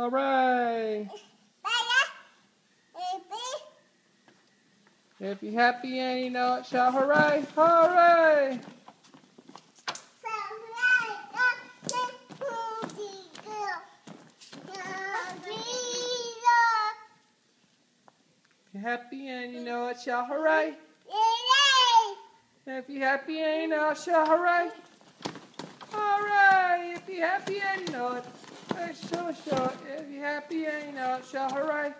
Hooray! If you're happy and you know it, shout hooray! Hooray! If you're happy and you know it, shout hooray! If you're happy and you know it, shout hooray! Hooray! If you're happy and you know it, show, show. If you're happy you know it, shout hooray!